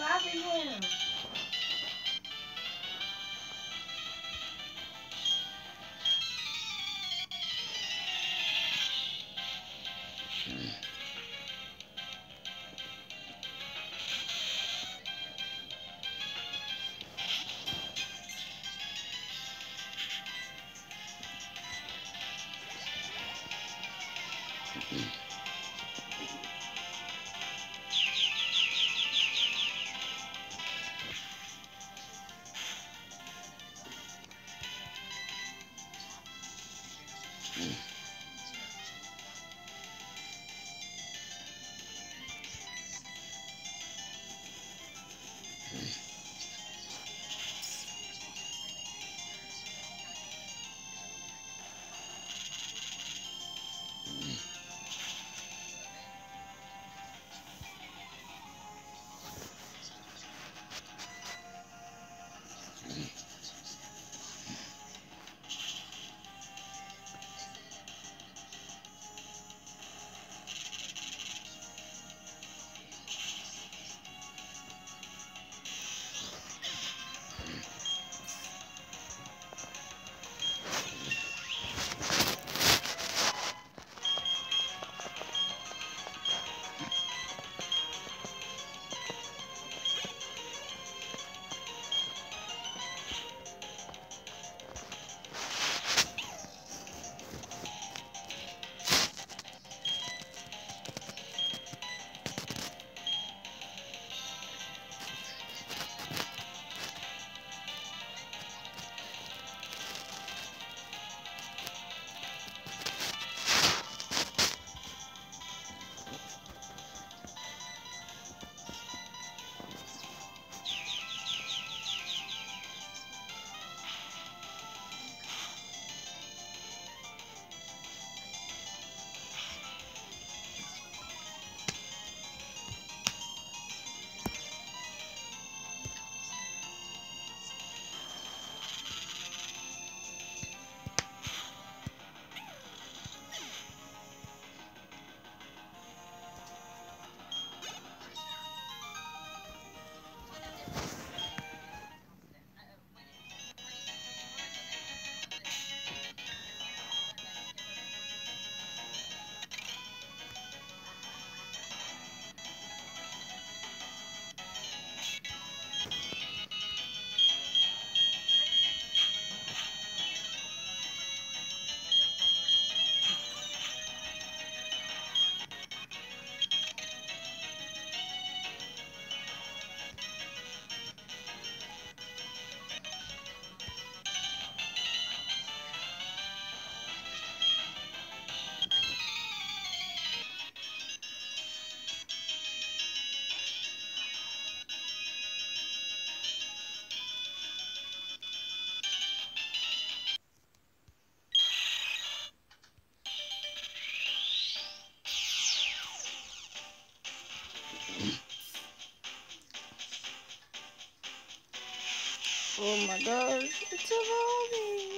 slapping him. Oh my gosh, it's evolving.